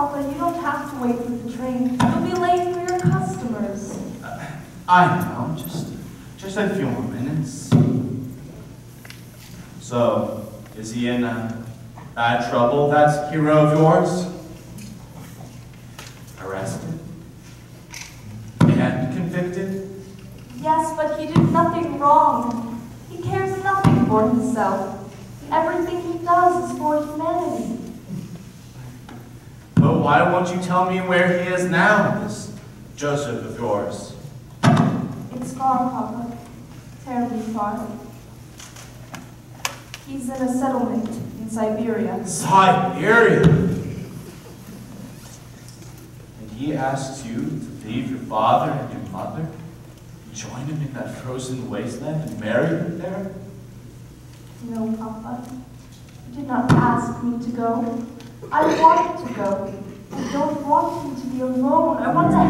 Papa, you don't have to wait for the train. You'll be late for your customers. I know, just, just a few more minutes. So, is he in uh, bad trouble, that hero of yours? Arrested? And convicted? Yes, but he did nothing wrong. He cares nothing for himself. Everything he does is for humanity. But why won't you tell me where he is now, this Joseph of yours? It's far, Papa. Terribly far. He's in a settlement in Siberia. Siberia! And he asks you to leave your father and your mother, join him in that frozen wasteland and marry him there? No, Papa. You did not ask me to go. I want to go. I don't want him to be alone. I want to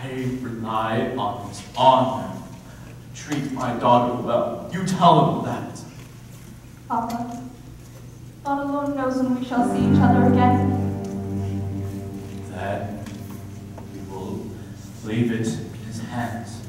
I rely on his honor to treat my daughter well. You tell him that. Papa, God alone knows when we shall see each other again. Then we will leave it in his hands.